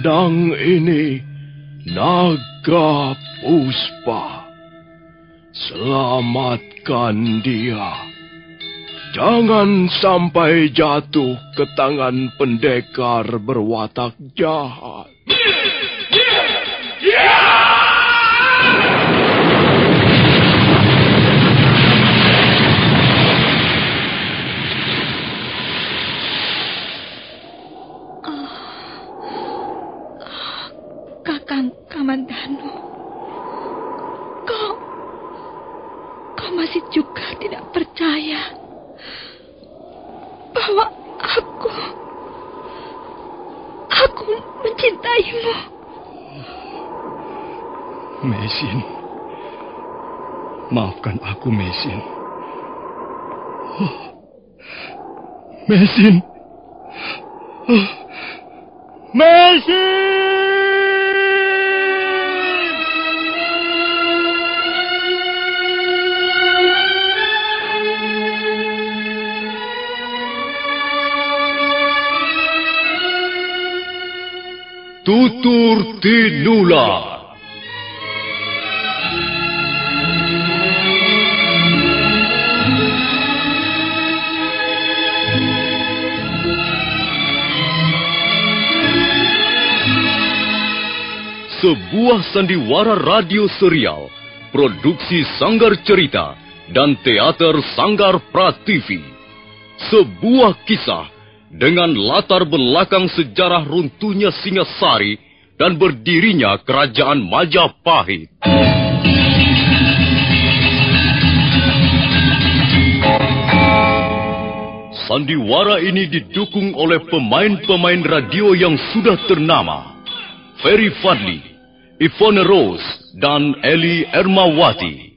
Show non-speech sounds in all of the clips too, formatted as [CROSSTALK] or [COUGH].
pedang ini Naga Puspa. Selamatkan dia. Jangan sampai jatuh ke tangan pendekar berwatak jahat. Kakang Kamandano, kau, kau masih juga tidak percaya bahwa aku, aku mencintaimu. Mesin. Maafkan aku, Mesin. Oh, Mesin. Oh, Mesin! Tutur Tinula. Sebuah sandiwara radio serial, produksi Sanggar Cerita dan teater Sanggar Prativi. Sebuah kisah dengan latar belakang sejarah runtuhnya Singasari dan berdirinya Kerajaan Majapahit. Sandiwara ini didukung oleh pemain-pemain radio yang sudah ternama. Ferry Fadli, Ivone Rose, dan Eli Ermawati.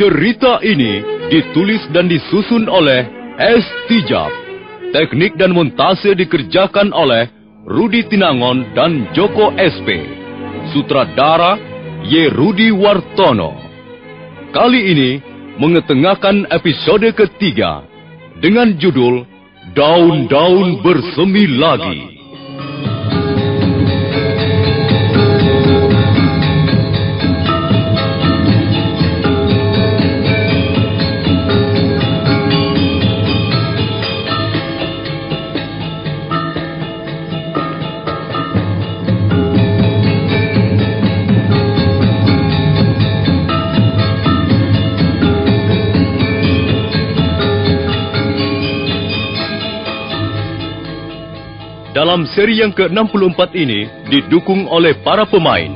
Cerita ini ditulis dan disusun oleh S. Tijab. Teknik dan montase dikerjakan oleh Rudi Tinangon dan Joko SP. Sutradara Y. Rudi Wartono. Kali ini mengetengahkan episode ketiga dengan judul Daun-daun bersemi lagi. Seri yang ke-64 ini didukung oleh para pemain.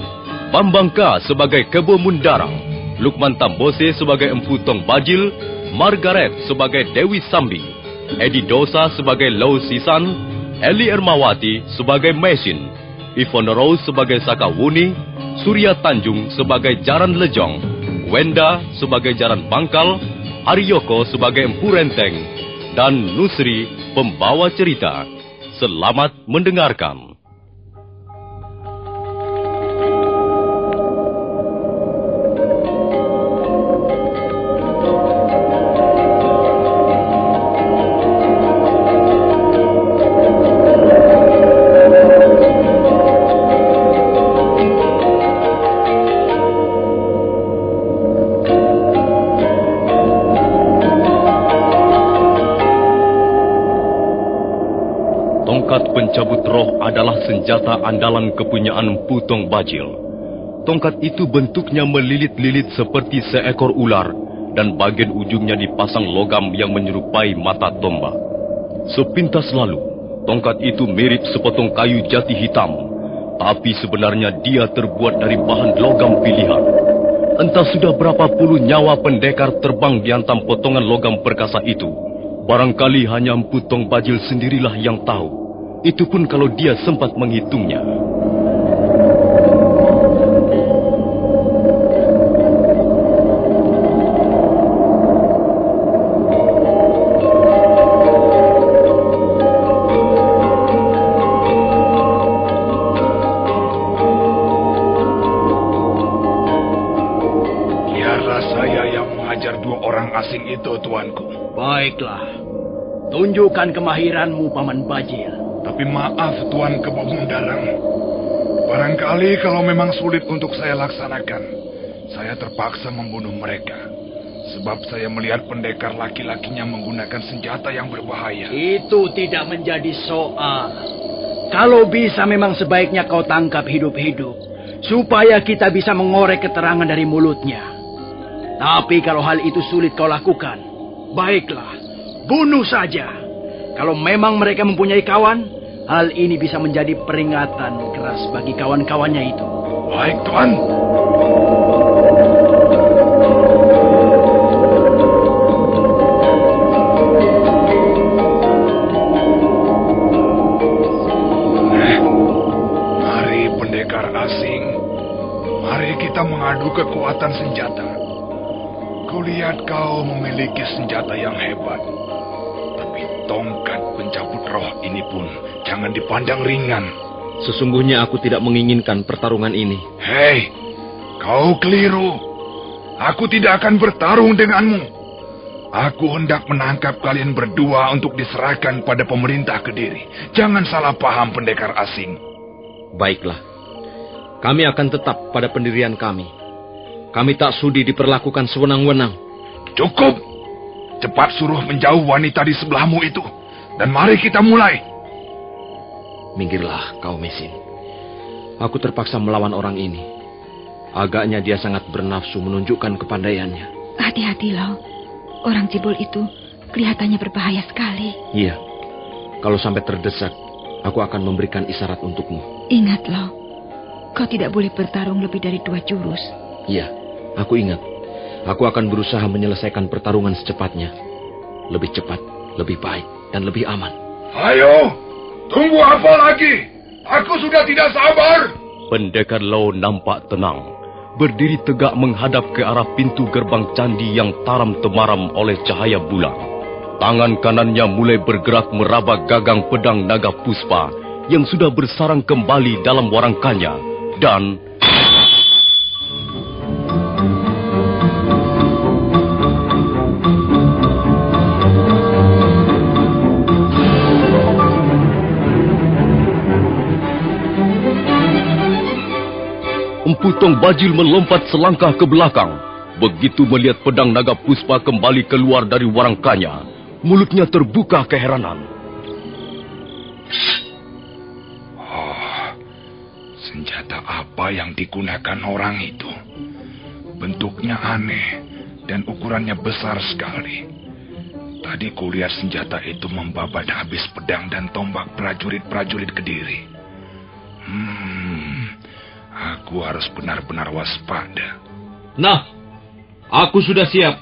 Bambang K sebagai Kebo Mundarang, Lukman Tambose sebagai Empu Tong Bajil, Margaret sebagai Dewi Sambi, Edi Dosa sebagai Lau Sisan, Eli Ermawati sebagai Mesin, Ivon Rose sebagai Saka Wuni, Surya Tanjung sebagai Jaran Lejong, Wenda sebagai Jaran Bangkal, Aryoko sebagai Empu Renteng, dan Nusri pembawa cerita. Selamat mendengarkan. Adalah senjata andalan kepunyaan Putong Bajil. Tongkat itu bentuknya melilit-lilit seperti seekor ular dan bagian ujungnya dipasang logam yang menyerupai mata tombak. Sepintas lalu, tongkat itu mirip sepotong kayu jati hitam, tapi sebenarnya dia terbuat dari bahan logam pilihan. Entah sudah berapa puluh nyawa pendekar terbang di antam potongan logam perkasa itu. Barangkali hanya Putong Bajil sendirilah yang tahu. Itu pun kalau dia sempat menghitungnya. Tuanku. Baiklah. Tunjukkan kemahiranmu, Paman Bajil. Tapi maaf, Tuan Kebubung Darang. Barangkali kalau memang sulit untuk saya laksanakan, saya terpaksa membunuh mereka. Sebab saya melihat pendekar laki-lakinya menggunakan senjata yang berbahaya. Itu tidak menjadi soal. Kalau bisa memang sebaiknya kau tangkap hidup-hidup. Supaya kita bisa mengorek keterangan dari mulutnya. Tapi kalau hal itu sulit kau lakukan, baiklah, bunuh saja. Kalau memang mereka mempunyai kawan, hal ini bisa menjadi peringatan keras bagi kawan-kawannya itu. Baik, Tuan. Eh, Mari pendekar asing. Mari kita mengadu kekuatan senjata. Kulihat kau memiliki senjata yang hebat. Tongkat pencabut roh ini pun jangan dipandang ringan. Sesungguhnya aku tidak menginginkan pertarungan ini. Hei, kau keliru. Aku tidak akan bertarung denganmu. Aku hendak menangkap kalian berdua untuk diserahkan pada pemerintah Kediri. Jangan salah paham pendekar asing. Baiklah. Kami akan tetap pada pendirian kami. Kami tak sudi diperlakukan sewenang-wenang. Cukup. Cepat suruh menjauh wanita di sebelahmu itu. Dan mari kita mulai. Minggirlah kau Mesin. Aku terpaksa melawan orang ini. Agaknya dia sangat bernafsu menunjukkan kepandaiannya. Hati-hati, Lau. Orang cibul itu kelihatannya berbahaya sekali. Iya. Kalau sampai terdesak, aku akan memberikan isyarat untukmu. Ingat, Lau. Kau tidak boleh bertarung lebih dari dua jurus. Iya, aku ingat. Aku akan berusaha menyelesaikan pertarungan secepatnya. Lebih cepat, lebih baik, dan lebih aman. Ayo, tunggu apa lagi? Aku sudah tidak sabar. Pendekar Lau nampak tenang. Berdiri tegak menghadap ke arah pintu gerbang candi yang taram temaram oleh cahaya bulan. Tangan kanannya mulai bergerak meraba gagang pedang naga puspa yang sudah bersarang kembali dalam warangkannya. Dan Empu Tong Bajil melompat selangkah ke belakang. Begitu melihat pedang naga puspa kembali keluar dari warangkanya, mulutnya terbuka keheranan. Oh, senjata apa yang digunakan orang itu? Bentuknya aneh dan ukurannya besar sekali. Tadi kulihat senjata itu membabat habis pedang dan tombak prajurit-prajurit kediri. Hmm, aku harus benar-benar waspada. Nah, aku sudah siap.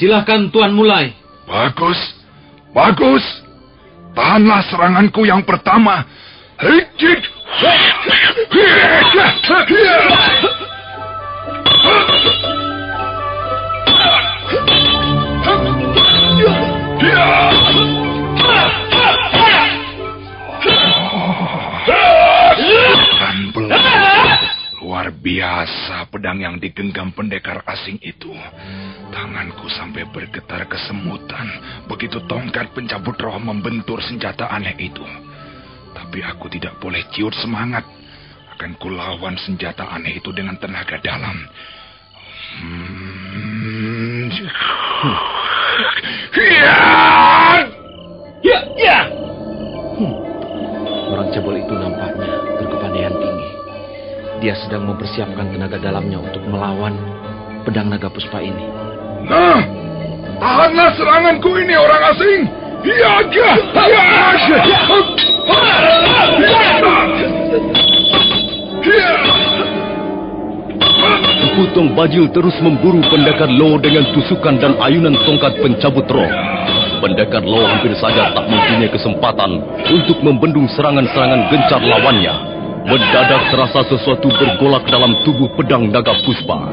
Silahkan Tuan mulai. Bagus, bagus. Tahanlah seranganku yang pertama. Hejit! Biasa pedang yang digenggam pendekar asing itu. Tanganku sampai bergetar kesemutan begitu tongkat pencabut roh membentur senjata aneh itu. Tapi aku tidak boleh ciut semangat. Akan kulawan senjata aneh itu dengan tenaga dalam. Hmm. Ya, ya. Orang cebol itu nampaknya. Dia sedang mempersiapkan tenaga dalamnya untuk melawan pedang naga puspa ini. Nah, tahanlah seranganku ini orang asing. Ya, ya, Putong Bajil terus memburu pendekar Lo dengan tusukan dan ayunan tongkat pencabut roh. Pendekar Lo hampir saja tak mempunyai kesempatan untuk membendung serangan-serangan gencar lawannya. Mendadak terasa sesuatu bergolak dalam tubuh pedang naga puspa.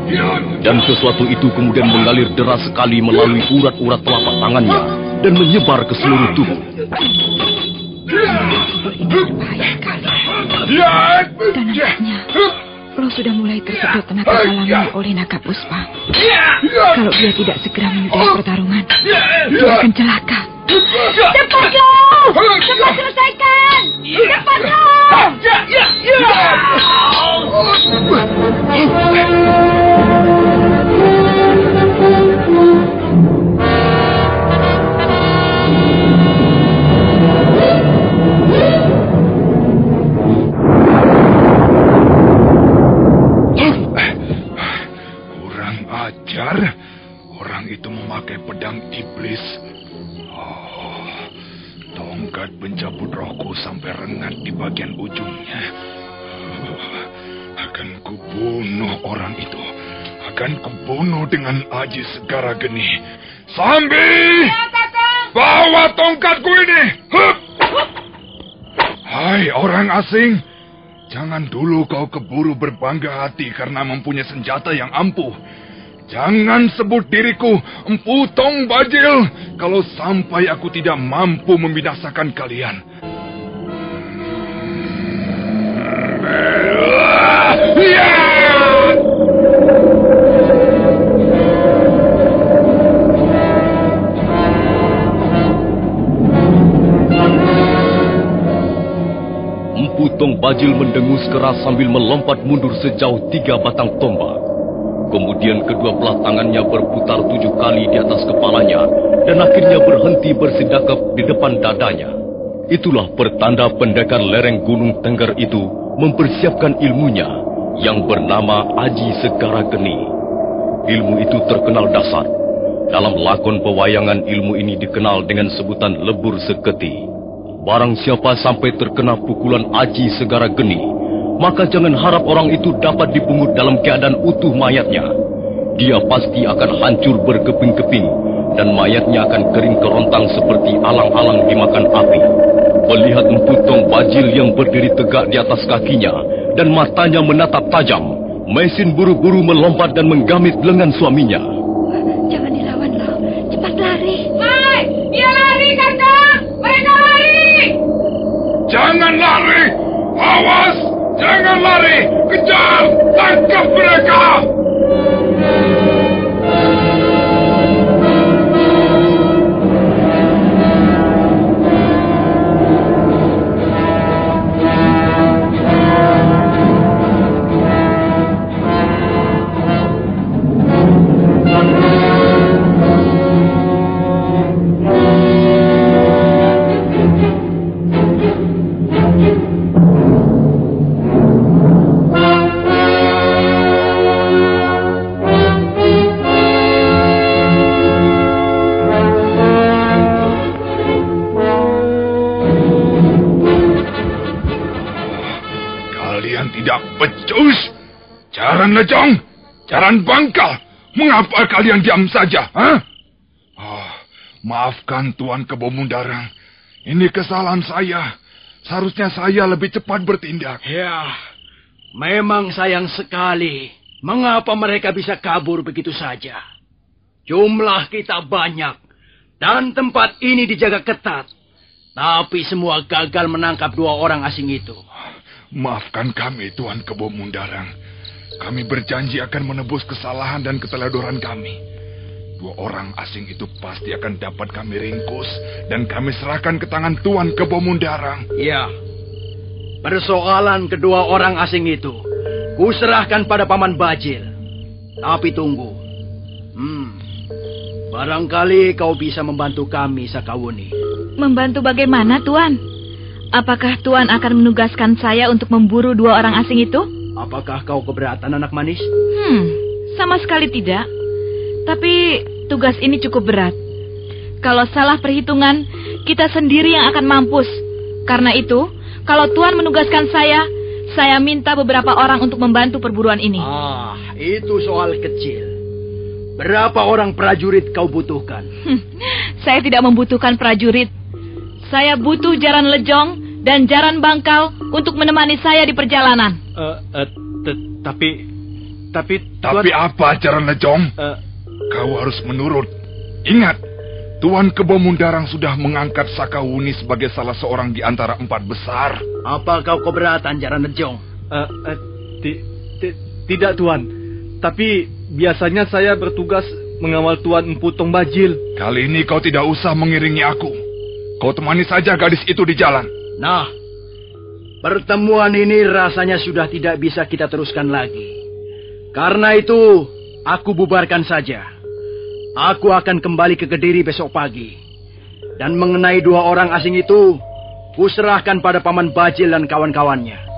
Dan sesuatu itu kemudian mengalir deras sekali melalui urat-urat telapak tangannya dan menyebar ke seluruh tubuh. Ya. Nampaknya Roh sudah mulai tersedot tenaga dalamnya oleh naga puspa. Kalau dia tidak segera menyudahi pertarungan, dia akan celaka. Cepatlah! Cepat selesaikan! Cepatlah! Kurang rengat di bagian ujungnya. Oh, akan kubunuh orang itu. Akan kubunuh dengan aji segara geni. Sambi! Bawa tongkatku ini! Hup! Hai orang asing, jangan dulu kau keburu berbangga hati karena mempunyai senjata yang ampuh. Jangan sebut diriku Empu Tong Bajil kalau sampai aku tidak mampu membinasakan kalian. Bajil mendengus keras sambil melompat mundur sejauh tiga batang tombak. Kemudian kedua belah tangannya berputar tujuh kali di atas kepalanya dan akhirnya berhenti bersidakap di depan dadanya. Itulah pertanda pendekar lereng Gunung Tengger itu mempersiapkan ilmunya yang bernama Aji Segara Geni. Ilmu itu terkenal dasar. Dalam lakon pewayangan ilmu ini dikenal dengan sebutan lebur seketi. Barang siapa sampai terkena pukulan Aji Segara Geni, maka jangan harap orang itu dapat dipungut dalam keadaan utuh mayatnya. Dia pasti akan hancur berkeping-keping dan mayatnya akan kering kerontang seperti alang-alang dimakan api. Melihat Empu Tong Bajil yang berdiri tegak di atas kakinya dan matanya menatap tajam, Mesin buru-buru melompat dan menggamit lengan suaminya. Jangan lari! Awas! Jangan lari! Kejar! Tangkap mereka! Jaran lejong, jaran bangkal. Mengapa kalian diam saja? Hah? Oh, maafkan Tuan Kebomundarang. Ini kesalahan saya. Seharusnya saya lebih cepat bertindak. Ya, memang sayang sekali. Mengapa mereka bisa kabur begitu saja? Jumlah kita banyak, dan tempat ini dijaga ketat. Tapi semua gagal menangkap dua orang asing itu. Maafkan kami, Tuan Kebomundarang. Kami berjanji akan menebus kesalahan dan keteledoran kami. Dua orang asing itu pasti akan dapat kami ringkus dan kami serahkan ke tangan Tuan Kebomundarang. Ya, persoalan kedua orang asing itu, kuserahkan pada Paman Bajil. Tapi tunggu. Hmm, barangkali kau bisa membantu kami, Sakawuni. Membantu bagaimana, Tuan? Apakah Tuan akan menugaskan saya untuk memburu dua orang asing itu? Apakah kau keberatan, anak manis? Hmm, sama sekali tidak. Tapi tugas ini cukup berat. Kalau salah perhitungan, kita sendiri yang akan mampus. Karena itu, kalau Tuan menugaskan saya, saya minta beberapa orang untuk membantu perburuan ini. Ah, itu soal kecil. Berapa orang prajurit kau butuhkan? [LAUGHS] Saya tidak membutuhkan prajurit. Saya butuh jaran lejong dan jaran bangkal untuk menemani saya di perjalanan. Eh, eh, t- tapi, tapi, Tapi apa Jaran Lejong? Eh, Kau harus menurut. Ingat, Tuan Kebomundarang sudah mengangkat Sakawuni sebagai salah seorang di antara empat besar. Apa kau keberatan, Jaran Nejong? eh, eh, ti- ti- tidak Tuan. Tapi biasanya saya bertugas mengawal Tuan Empu Tong Bajil. Kali ini kau tidak usah mengiringi aku. Kau temani saja gadis itu di jalan. Nah, pertemuan ini rasanya sudah tidak bisa kita teruskan lagi. Karena itu, aku bubarkan saja. Aku akan kembali ke Kediri besok pagi. Dan mengenai dua orang asing itu, kuserahkan pada Paman Bajil dan kawan-kawannya.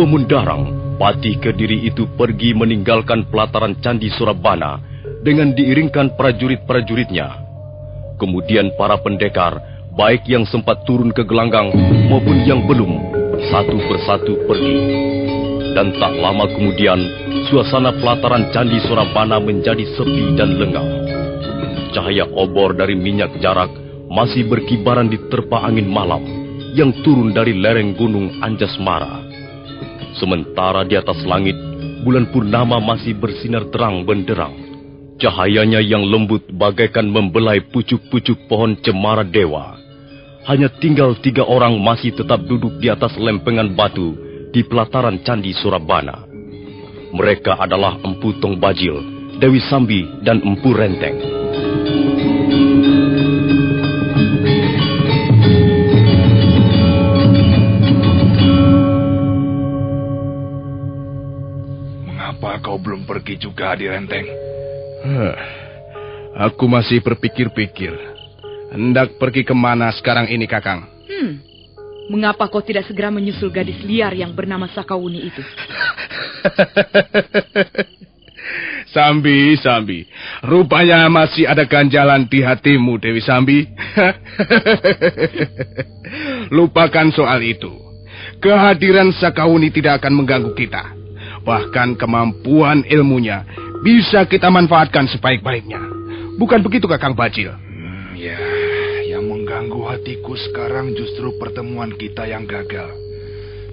Kebo Mundarang, Pati Kediri itu pergi meninggalkan pelataran Candi Surabana dengan diiringkan prajurit-prajuritnya. Kemudian para pendekar, baik yang sempat turun ke gelanggang maupun yang belum, satu persatu pergi. Dan tak lama kemudian, suasana pelataran Candi Surabana menjadi sepi dan lengang. Cahaya obor dari minyak jarak masih berkibaran di terpa angin malam yang turun dari lereng gunung Anjasmara. Sementara di atas langit, bulan purnama masih bersinar terang benderang. Cahayanya yang lembut bagaikan membelai pucuk-pucuk pohon cemara dewa. Hanya tinggal tiga orang masih tetap duduk di atas lempengan batu di pelataran Candi Surabana. Mereka adalah Empu Tong Bajil, Dewi Sambi, dan Empu Renteng. Juga di Renteng? Huh. Aku masih berpikir-pikir. Hendak pergi ke mana sekarang ini, Kakang? Hmm. Mengapa kau tidak segera menyusul gadis liar yang bernama Sakawuni itu? [LAUGHS] Sambi, Sambi. Rupanya masih ada ganjalan di hatimu, Dewi Sambi. [LAUGHS] Lupakan soal itu. Kehadiran Sakawuni tidak akan mengganggu kita. Bahkan kemampuan ilmunya bisa kita manfaatkan sebaik-baiknya. Bukan begitu, Kakang Bajil? Hmm, ya, yang mengganggu hatiku sekarang justru pertemuan kita yang gagal.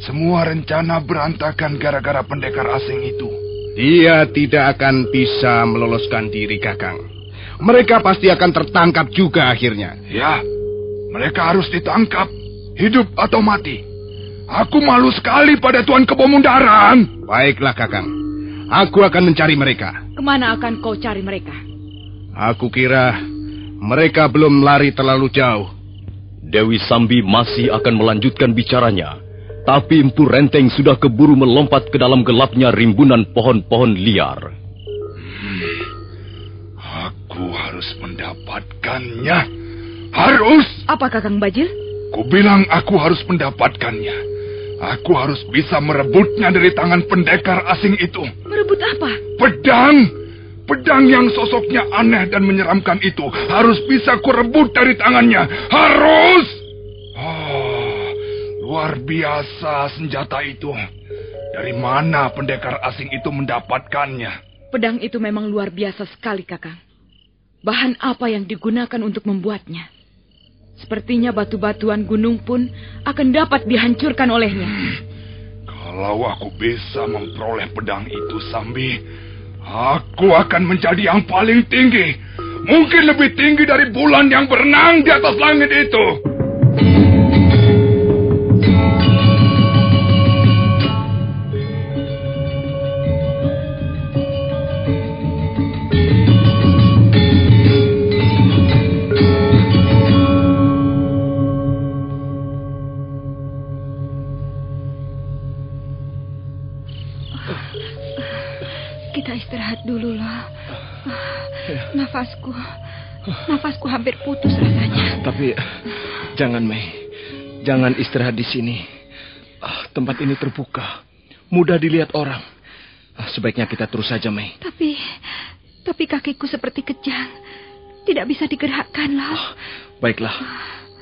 Semua rencana berantakan gara-gara pendekar asing itu. Dia tidak akan bisa meloloskan diri, Kakang. Mereka pasti akan tertangkap juga akhirnya. Ya, mereka harus ditangkap, hidup atau mati. Aku malu sekali pada Tuan Kebomundaran. Baiklah, Kakang. Aku akan mencari mereka. Ke mana akan kau cari mereka? Aku kira mereka belum lari terlalu jauh. Dewi Sambi masih akan melanjutkan bicaranya. Tapi Empu Renteng sudah keburu melompat ke dalam gelapnya rimbunan pohon-pohon liar. Aku harus mendapatkannya. Harus! Apa Kakang Bajil? Kubilang aku harus mendapatkannya. Aku harus bisa merebutnya dari tangan pendekar asing itu. Merebut apa? Pedang! Pedang yang sosoknya aneh dan menyeramkan itu harus bisa kurebut dari tangannya. Harus! Oh, luar biasa senjata itu. Dari mana pendekar asing itu mendapatkannya? Pedang itu memang luar biasa sekali, Kakang. Bahan apa yang digunakan untuk membuatnya? Sepertinya batu-batuan gunung pun akan dapat dihancurkan olehnya. Kalau aku bisa memperoleh pedang itu, Sambi, aku akan menjadi yang paling tinggi. Mungkin lebih tinggi dari bulan yang berenang di atas langit itu. Nafasku, nafasku hampir putus rasanya. Tapi jangan, Mei. Jangan istirahat di sini. Ah, tempat ini terbuka. Mudah dilihat orang. Ah, sebaiknya kita terus saja, Mei. Tapi, tapi kakiku seperti kejang. Tidak bisa digerakkan loh. Baiklah.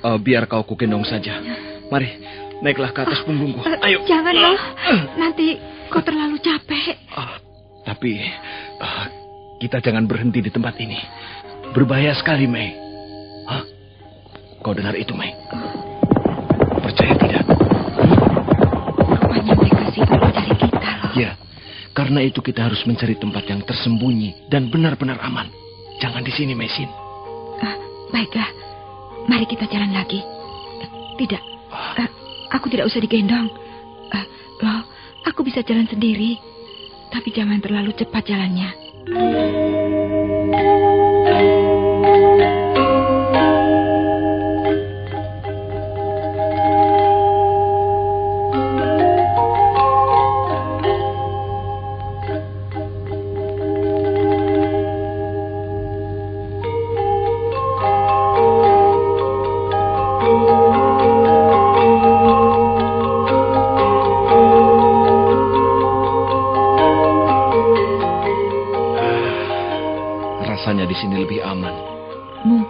Eh, biar kau kugendong saja. Mari, naiklah ke atas punggungku. Eh, Ayo. Jangan loh. Nanti kau terlalu capek. Ah, tapi ah, kita jangan berhenti di tempat ini. Berbahaya sekali, Mei. Hah? Kau dengar itu, Mei? Percaya tidak? Karena itu kita harus mencari tempat yang tersembunyi dan benar-benar aman. Jangan di sini, Mesin. Ah, baiklah, mari kita jalan lagi. Tidak, uh, aku tidak usah digendong. Uh, loh, aku bisa jalan sendiri. Tapi jangan terlalu cepat jalannya. Rasanya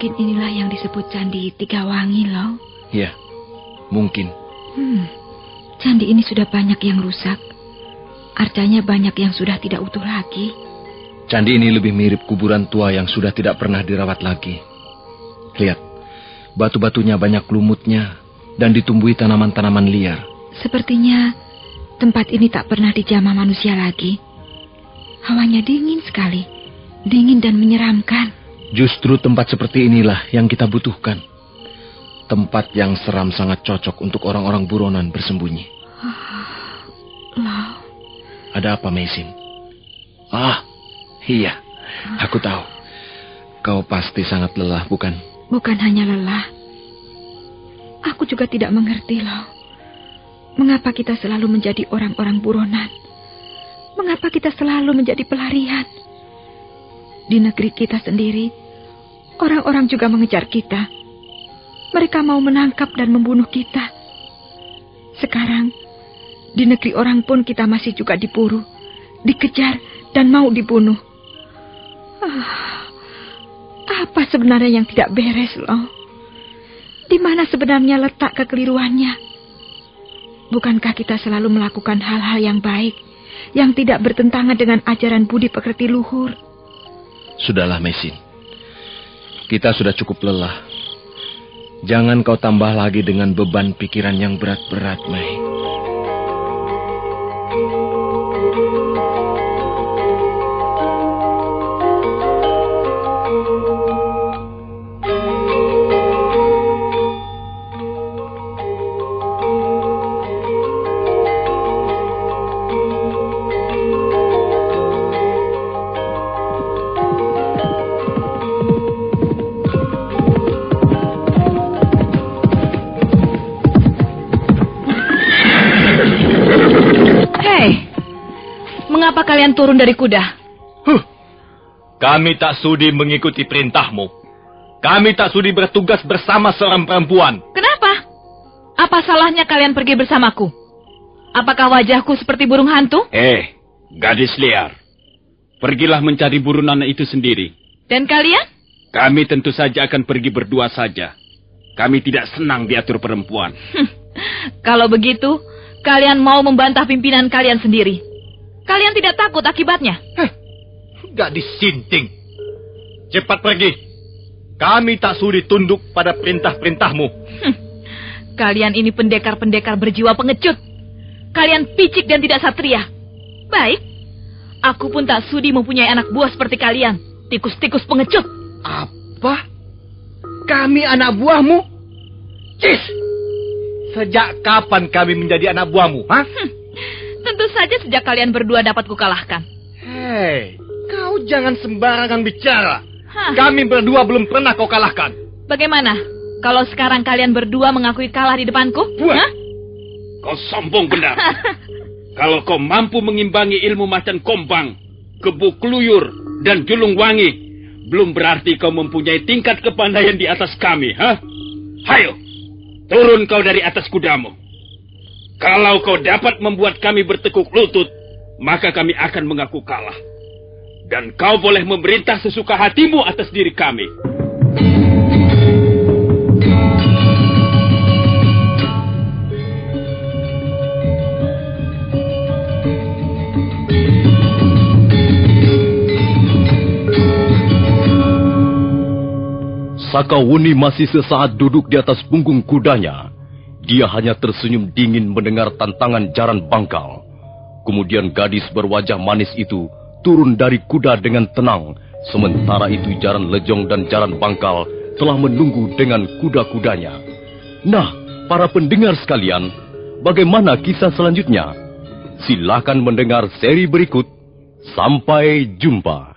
Mungkin inilah yang disebut Candi Tiga Wangi, loh. Ya, mungkin. Hmm, candi ini sudah banyak yang rusak. Arcanya banyak yang sudah tidak utuh lagi. Candi ini lebih mirip kuburan tua yang sudah tidak pernah dirawat lagi. Lihat, batu-batunya banyak lumutnya dan ditumbuhi tanaman-tanaman liar. Sepertinya tempat ini tak pernah dijamah manusia lagi. Hawanya dingin sekali, dingin dan menyeramkan. Justru tempat seperti inilah yang kita butuhkan. Tempat yang seram sangat cocok untuk orang-orang buronan bersembunyi. Loh, Ada apa, Mesin? Ah, iya. Aku tahu. Kau pasti sangat lelah, bukan? bukan hanya lelah. Aku juga tidak mengerti, loh. Mengapa kita selalu menjadi orang-orang buronan? Mengapa kita selalu menjadi pelarian? Di negeri kita sendiri, orang-orang juga mengejar kita. Mereka mau menangkap dan membunuh kita. Sekarang, di negeri orang pun kita masih juga diburu, dikejar, dan mau dibunuh. Ah, apa sebenarnya yang tidak beres, loh? Di mana sebenarnya letak kekeliruannya? Bukankah kita selalu melakukan hal-hal yang baik, yang tidak bertentangan dengan ajaran budi pekerti luhur? Sudahlah, Mesin. Kita sudah cukup lelah. Jangan kau tambah lagi dengan beban pikiran yang berat-berat, Mei. Turun dari kuda? Kami tak sudi mengikuti perintahmu. Kami tak sudi bertugas bersama seorang perempuan. Kenapa? Apa salahnya kalian pergi bersamaku? Apakah wajahku seperti burung hantu? Eh, gadis liar. Pergilah mencari burunan itu sendiri. Dan kalian? Kami tentu saja akan pergi berdua saja. Kami tidak senang diatur perempuan. [LAUGHS] Kalau begitu, kalian mau membantah pimpinan kalian sendiri. Kalian tidak takut akibatnya? Gadis sinting. Cepat pergi. Kami tak sudi tunduk pada perintah-perintahmu. Kalian ini pendekar-pendekar berjiwa pengecut. Kalian picik dan tidak satria. Baik. Aku pun tak sudi mempunyai anak buah seperti kalian. Tikus-tikus pengecut. Apa? Kami anak buahmu? Cis! Sejak kapan kami menjadi anak buahmu? Hah? Tentu saja sejak kalian berdua dapat kukalahkan. Hei, kau jangan sembarangan bicara. Hah. Kami berdua belum pernah kau kalahkan. Bagaimana? Kalau sekarang kalian berdua mengakui kalah di depanku? Buat. Hah? Kau sombong benar. [LAUGHS] Kalau kau mampu mengimbangi ilmu macan kombang, kebu kluyur, dan julung wangi, belum berarti kau mempunyai tingkat kepandaian di atas kami, ha? Hayo, turun kau dari atas kudamu. Kalau kau dapat membuat kami bertekuk lutut, maka kami akan mengaku kalah. Dan kau boleh memerintah sesuka hatimu atas diri kami. Sakawuni masih sesaat duduk di atas punggung kudanya. Dia hanya tersenyum dingin mendengar tantangan jaran bangkal. Kemudian gadis berwajah manis itu turun dari kuda dengan tenang. Sementara itu Jaran Lejong dan Jaran Bangkal telah menunggu dengan kuda-kudanya. Nah, para pendengar sekalian, bagaimana kisah selanjutnya? Silakan mendengar seri berikut. Sampai jumpa.